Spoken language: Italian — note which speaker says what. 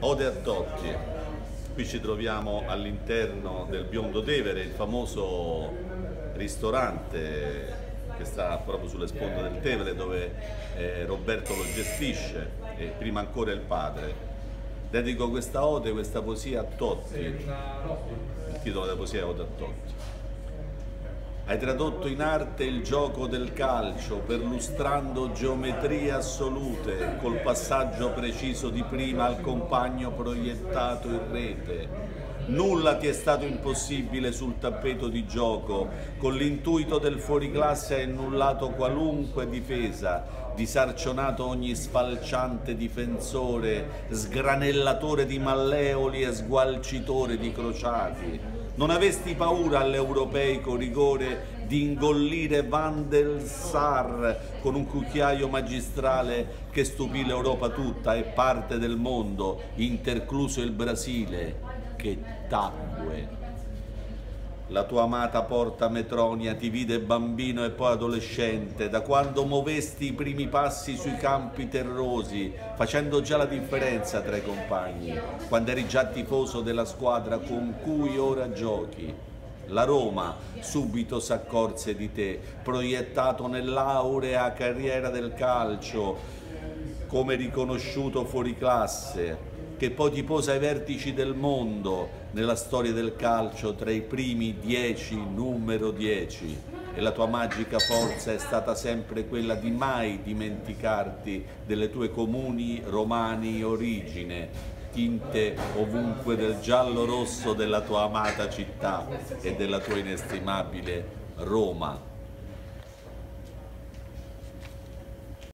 Speaker 1: Ode a Totti. Qui ci troviamo all'interno del Biondo Tevere, il famoso ristorante che sta proprio sulle sponde del Tevere dove eh, Roberto lo gestisce e prima ancora il padre. Dedico questa ode, questa poesia a Totti. Il titolo della poesia è Ode a Totti. Hai tradotto in arte il gioco del calcio, perlustrando geometrie assolute, col passaggio preciso di prima al compagno proiettato in rete. Nulla ti è stato impossibile sul tappeto di gioco, con l'intuito del fuoriclasse hai annullato qualunque difesa, disarcionato ogni sfalciante difensore, sgranellatore di malleoli e sgualcitore di crociati non avesti paura all'europeico rigore di ingollire Van der Sar con un cucchiaio magistrale che stupì l'Europa tutta e parte del mondo, intercluso il Brasile, che tacque la tua amata porta Metronia ti vide bambino e poi adolescente, da quando muovesti i primi passi sui campi terrosi, facendo già la differenza tra i compagni, quando eri già tifoso della squadra con cui ora giochi. La Roma subito s'accorse di te, proiettato nell'aurea carriera del calcio, come riconosciuto fuori classe, che poi ti posa ai vertici del mondo nella storia del calcio tra i primi dieci, numero dieci. E la tua magica forza è stata sempre quella di mai dimenticarti delle tue comuni romani origine, tinte ovunque del giallo rosso della tua amata città e della tua inestimabile Roma.